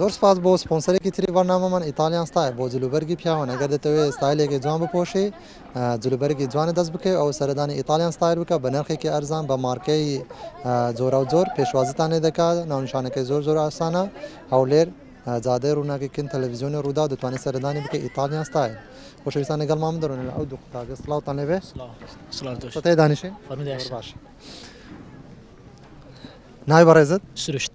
زۆر سوپاس بۆ سپۆنسەرێکی تری بەرنامەمان ئیتالیان ستایل بۆ جل و بەرگی پیاوان ئەگەر دەتەوێت ستایلێکی جوان بپۆشی جل و بەرگی جوانە دەست بکەی ئەو سەردانی ئیتالیان ستایل بکە بە نرخێکی ئەرزان بە مارکەی جۆرا و جۆر پێشوازتان لێ دەکات ناونشانەکەی زۆر زۆر ئاسانە هەولێر جادەی ڕووناکی کن تەلەڤزیۆنی ڕوودا دەتوانێت سەردانی بکە ئیتالیان ستایل خۆشەویستان لەگەڵ مام دەرۆن لە ئەو دوو قوتابێ سڵاوتان لێبێ سڵاوتان دانیشێ باش ناوی بەڕێزت سروشت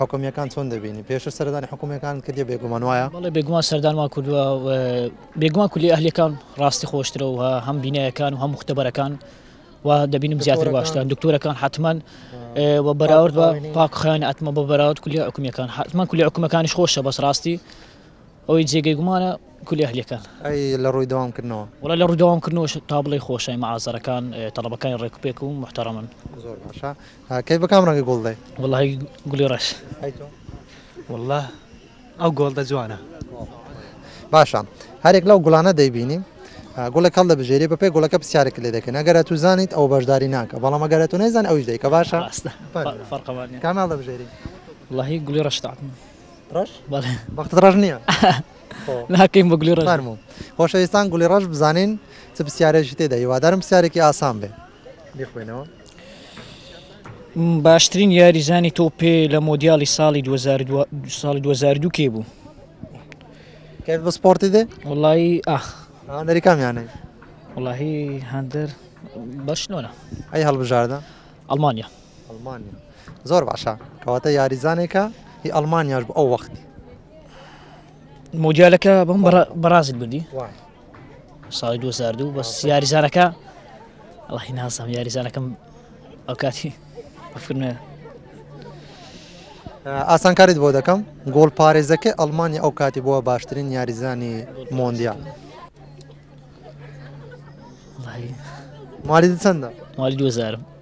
حکومیەکان چۆن دەبینی؟ پێشتر سەردانی حکومیەکانت کردیە بێگومان وایە؟ بەڵێ بێگومان سەردانمان کردوە و بێگومان کولیە ئەهلیەکان ڕاستی خۆشترە و هەم بینایەکان و هەم مختبەرەکان و دەبینم زیاتر باشترە دکتۆرەکان حتمما و بەراورد بە پاکخیان ئەتمە بە بەراورد کولی حکومیەکان حتمما کولی حکومەکانیش خۆشە بەس ڕاستی ئەوەی جێگەی گومانە کولی هەلیەکان ئەی لە ڕووی داوام کردنەوە وڵا لە ڕووداوام کردنەوە تا بڵی خۆشای مەعازەرەکان تەڵبەکانی ڕێکوپێک و محتەڕەمن زۆر باشە کەی بەکام ڕەنگە گوڵ دەی وڵی گولی ڕەش وڵە ئەو گۆڵ دە جوانە باشە هەرێک لەو گوڵانە دەیبینی گوڵێک هەڵ دەبژێری بە پێی گوڵەکە پرسیارێک لێ دەکەن ئەگەرە تو زانیت ئەو بەشداری ناکە بەڵام ئەگەرە تو نەیزان ئەوش دەیکە باشە کامال دەبژێری وڵی گولی ڕشتات ڕش بەخت ڕژ نییە ناکەین بە گولی ڕژ خۆشەویستان گولی ڕژ بزانین چ پرسیارێکی تێدا هیوادارم پرسیارێکی ئاسان بێ باشترین یاریزانی تۆ پێ لە مۆدیالی ساڵی 2022 کێ بوو بەسپۆرتی دێ وڵی ئاخ هەندری کامیانە وڵی هەندر بەش نۆە ئەی هەڵبژاردە ئەلمانیا ئەلمانیا زۆر باشە کەواتە یاریزانێکە هی ئەلمانیاش بۆ ئەو وەختی مۆجالەکە بەم بەڕازت بردی ساڵی 2002 بەس یاریزانەکە ئەڵی نازانم یاریزانەکەم ئەو کاتی بفرنە ئاسانکاریت بۆ دەکەم گۆڵ پارێزەکە ئەلمانی ئەو کاتی بووە باشترین یاریزانی مۆندیا مالی چەندە مالی دوزارم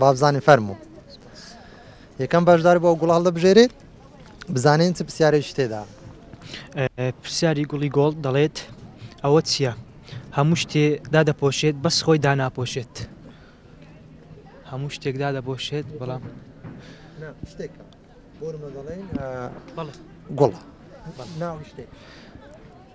با بزانین فەرموو یەکەم بەشدار بۆ گوڵ هەڵدەبژێرێت بزانین چ پرسیارێکی تێدا پرسیاری گوڵی گۆڵ دەڵێت ئەوە چییە هەموو شتێ دادەپۆشێت بەس خۆی داناپۆشێت هەموو شتێکدا دەپۆشێت بەڵام گوڵ ناو شتێک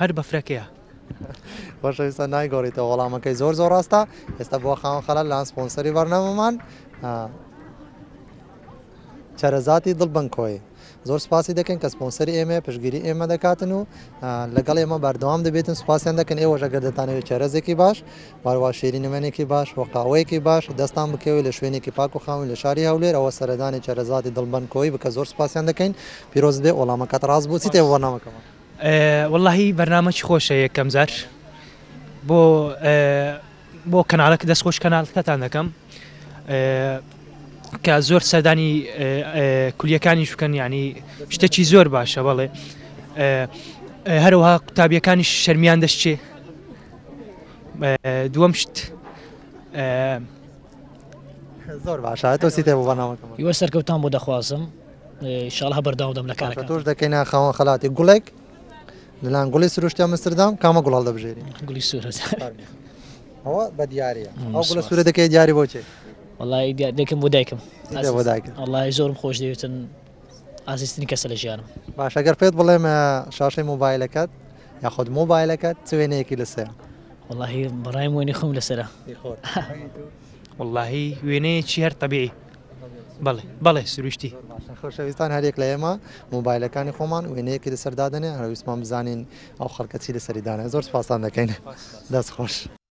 هەر بەفرەکەیە. خۆشەویستان نایگۆڕیتەوە وەڵامەکەی زۆر زۆر ڕاستە ئێستا بۆ خاوەن خەڵە لان سپۆنسەری بەرنامەمان چەرەزاتی دڵ بنکۆی زۆر سپاسی دەکەن کە سپۆنسەری ئێمە پشگیری ئێمە دەکاتن و لەگەڵ ئێمە بەردەوام دەبێتن سپاسیان دەکەن ئێوە ژەگەر دەتانەوێت چارەزێکی باش باروا شێری نمێنێکی باش و قاوەیەکی باش دەستان بکەوێت لە شوێنێکی پاک و خاون لە شاری هەولێر ئەوە سەردانی چارەزاتی دڵبەن کۆی بکە زۆر سپاسیان دەکەین پیرۆزت بێ وەڵامەکەت ڕاست بوو چی تێ بەرنامەکەوە. وەڵاهی بەرنامەکی خۆشە یەکەم جار بۆ بۆ کەناڵەکە دەست خۆش کەناڵەکەتان دەکەم کە زۆر سەردانی کولیەکانی شکەن ینی شتێکی زۆر باشە بەڵێ هەروها قوتابیەکانی شەرمیان دەشتێ دووەم شت زۆر باشە تۆسی تێ بەناوەکەم وە سەرکەوتان بۆ دەخوازم ئیشاڵا بەردەوام دەم لە کارەکە تۆش دەکەی نا خاوەن خەلاتی گوڵێک لەلایەن گوڵی سروشتی ئەمستردام کامە گوڵ هەڵدەبژێری گوڵی سوور ئەوە بە دیارە ئەو گوڵە سوورە دەکەی دیاری بۆچێ وڵی دەکەم بۆ دایکم بۆ دایکم وڵی زۆرم خۆش دەوێتن ئازیستنی کەسە لە ژیانم باش ئەگەر پێت بڵێم شاشەی مۆبایلەکەت یاخود مۆبایلەکەت چوێنەیەکی لەسەر وڵی بەڕای وێنی خۆم لەسرە وڵی وێنەیەکی هەر طببیعی بەڵێ بەڵێ سروشتی خۆشەویستان هەرێک لە ئێمە موبایلەکانی خۆمان وێنەیەکی لەسەر دادنێ هەرویستمان بزانین ئەو خەڵکەچی لەسەری داە زۆر سپاسان دەکەین دەست خۆش.